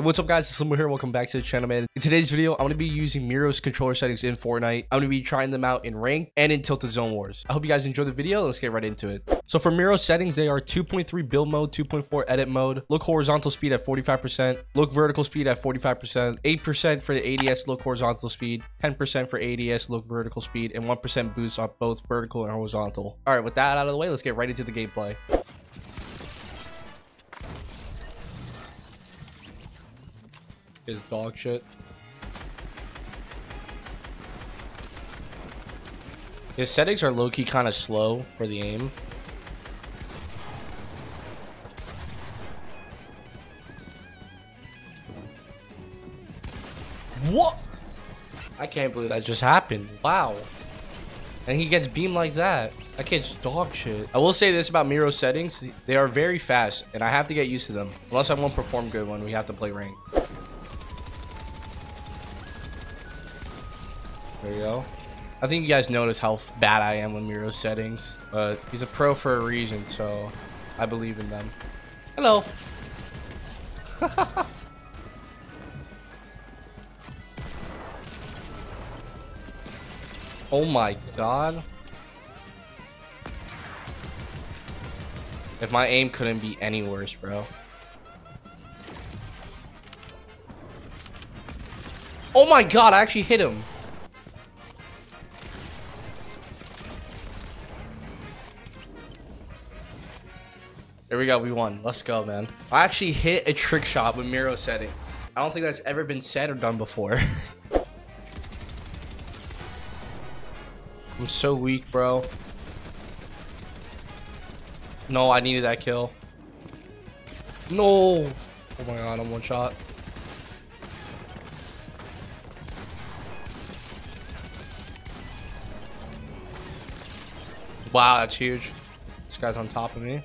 Hey, what's up guys? It's Limbo here. Welcome back to the channel, man. In today's video, I'm going to be using Mero's controller settings in Fortnite. I'm going to be trying them out in Rank and in Tilted Zone Wars. I hope you guys enjoy the video. Let's get right into it. So for Mero's settings, they are 2.3 build mode, 2.4 edit mode, look horizontal speed at 45%, look vertical speed at 45%, 8% for the ADS look horizontal speed, 10% for ADS look vertical speed, and 1% boost on both vertical and horizontal. All right, with that out of the way, let's get right into the gameplay. Is dog shit. His settings are low-key kind of slow for the aim. What? I can't believe that just happened. Wow. And he gets beamed like that. That kid's dog shit. I will say this about Mero settings. They are very fast, and I have to get used to them. Unless I won't perform good when we have to play rank. There you go. I think you guys notice how bad I am with Mero settings, but he's a pro for a reason, so I believe in them. Hello. oh my god. If my aim couldn't be any worse, bro. Oh my god, I actually hit him. There we go. We won. Let's go, man. I actually hit a trick shot with Mero settings. I don't think that's ever been said or done before. I'm so weak, bro. No, I needed that kill. No. Oh my god, I'm one shot. Wow, that's huge. This guy's on top of me.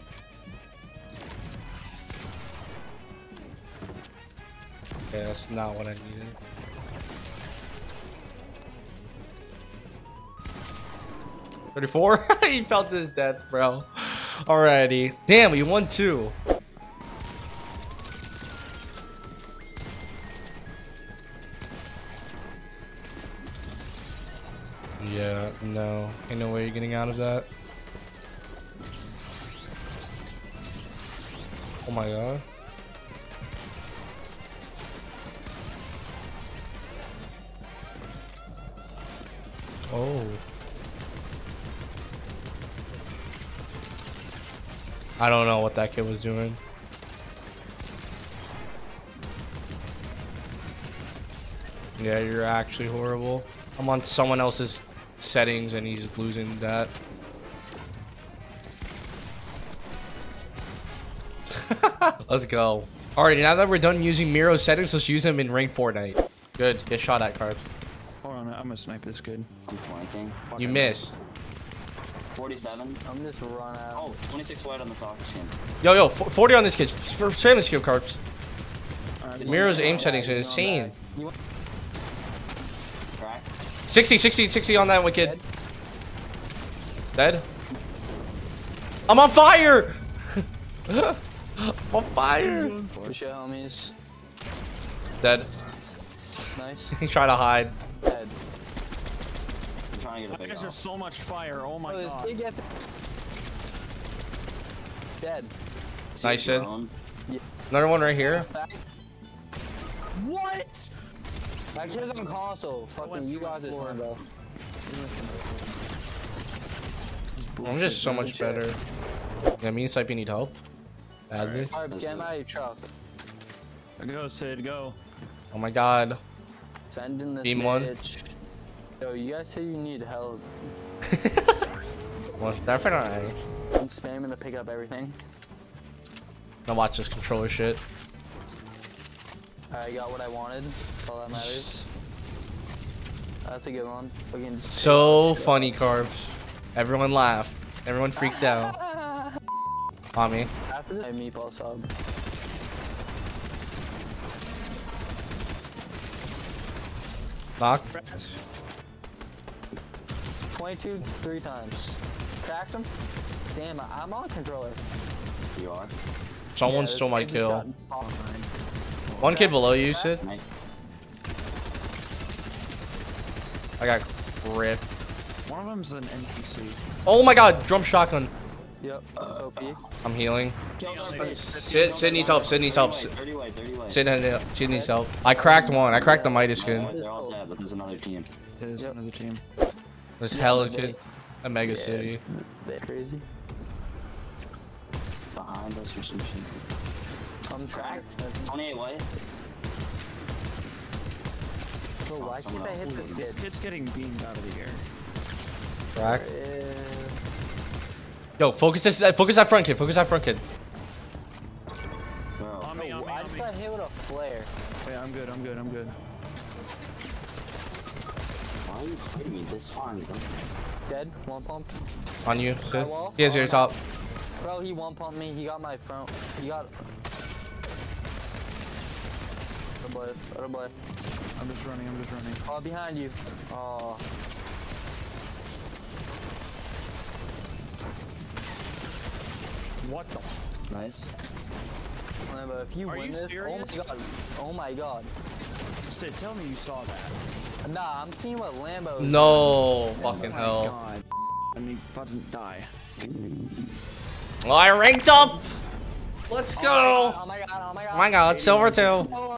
Okay, that's not what I needed. Thirty-four. he felt his death, bro. Alrighty. Damn, we won two. Yeah, no. Ain't no way you're getting out of that. Oh my god. Oh. I don't know what that kid was doing. Yeah, you're actually horrible. I'm on someone else's settings and he's losing that. let's go. Alright, now that we're done using Mero settings, let's use them in rank Fortnite. Good. Get shot at, Carbs. Hold on, I'm gonna snipe this kid. I'm flanking. You miss. 47. I'm just run out. Oh, 26 white on this soccer skin. Yo, yo, 40 on this kid. Spam the skill cards. Right, Mero's aim settings are insane. 60, 60, 60 on that wicked. Dead. I'm on fire! I'm on fire! Push your homies. Dead. Nice. He tried to hide. Dead. I'm trying to get a big There's off. so much fire. Oh my Oh, this god. kid gets dead. Nice shit. Drone. Another one right here. What? That kid's on console. Fucking you through got this one, bro. I'm just so much better. Yeah, me and Sipey need help. Badly. Alright, get him out of truck. Go, Sid, go. Oh my god. Send in this Beam one. Yo, you guys say you need help. Well, definitely. I'm spamming to pick up everything. Now watch this controller shit. I got what I wanted. All that matters. That's a good one. So funny, Carbs. Everyone laughed. Everyone freaked out. On me. After this, I meatball sub. Knock. 22 three times. Cracked him. Damn, I- I'm on controller. You are. Someone Yeah, stole my kill. got offline. One kid below you, Sid. I got ripped. One of them's an NPC. Oh my god, drum shotgun. Yep. OP. I'm healing. Killed our first. Sid, Sid needs help. Sid needs help. 30 way, 30. Sid, Sid needs help. I cracked one. I cracked the Midas oh, skin. They're all dead, but there's another team. It is Yep. another team. There's hella kid. A mega city. They're crazy. Behind us or some shit. I'm Cracked. cracked. 28 white. Bro, why can't I hit this This kid's getting beamed out of the air. Cracked. Yeah. Yo, focus this. uh, Focus that front kid. Focus that front kid. Bro. On me, on me, I on just me. got hit with a flare. Yeah, I'm good, I'm good, I'm good. Why are you fighting me this far in zone? Dead. One pump. On you, Sid. wall? He has your oh, top. Bro, he one pumped me. He got my front. He got. Other boy. Other boy. I'm just running, I'm just running. Oh, behind you. Oh. What the? Nice. Man, but if you Are win you this, serious? oh my god. Oh my god. Sid, tell me you saw that. Nah, I'm seeing what Lambo. is No fucking oh hell. God. I mean, fucking die. Well, I ranked up. Let's doing. go. Oh my god. Oh my god. Oh my god, silver two.